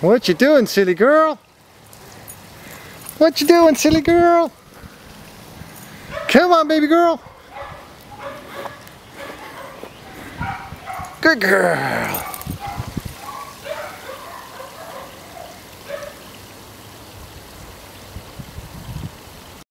What you doing, silly girl? What you doing, silly girl? Come on, baby girl. Good girl.